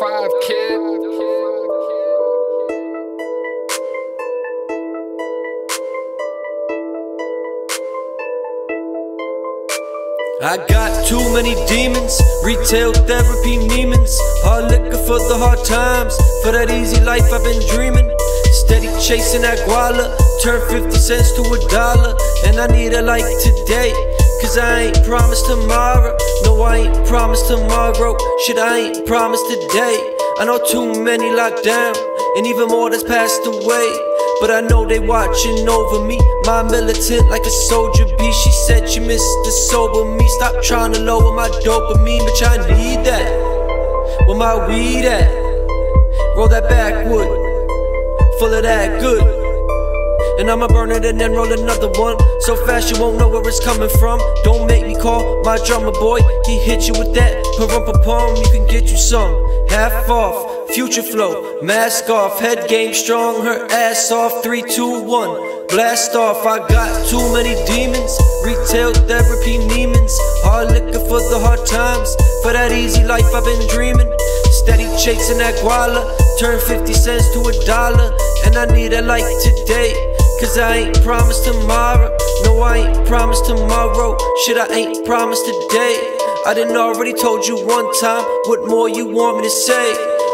five, kid. I got too many demons, retail therapy demons, hard liquor for the hard times, for that easy life I've been dreaming. Steady chasing that guala, turn 50 cents to a dollar, and I need it like today. Cause I ain't promised tomorrow, no, I ain't promised tomorrow, shit, I ain't promised today. I know too many locked down, and even more that's passed away. But I know they watching over me. My militant like a soldier bee. She said she missed the sober me. Stop trying to lower my dopamine, bitch. I need that. Where my weed at? Roll that backwood, full of that good. And I'ma burn it and then roll another one. So fast you won't know where it's coming from. Don't make me call my drummer boy. He hit you with that parumpa pum. You can get you some. Half off. Future flow, mask off, head game strong, her ass off. Three, two, one, blast off. I got too many demons, retail therapy demons, hard liquor for the hard times, for that easy life I've been dreaming. Steady chasing that guala, turn 50 cents to a dollar, and I need it like today. Cause I ain't promised tomorrow, no, I ain't promised tomorrow. Shit, I ain't promised today. I done already told you one time, what more you want me to say?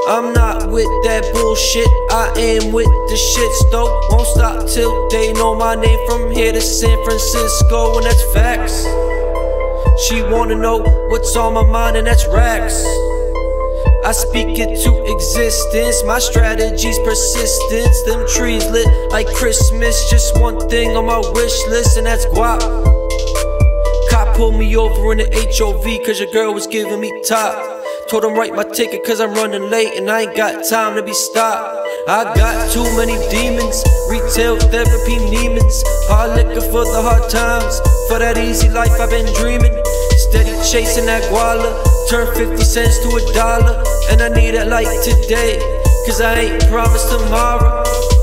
I'm not with that bullshit, I am with the shits though. Won't stop till they know my name from here to San Francisco, and that's facts. She wanna know what's on my mind, and that's racks. I speak it to existence, my strategy's persistence. Them trees lit like Christmas, just one thing on my wish list, and that's guap. Cop pulled me over in the HOV, cause your girl was giving me top. Told him write my ticket cause I'm running late and I ain't got time to be stopped. I got too many demons, retail therapy demons, hard liquor for the hard times, for that easy life I've been dreaming. Steady chasing that guala, turn 50 cents to a dollar, and I need it like today, cause I ain't promised tomorrow.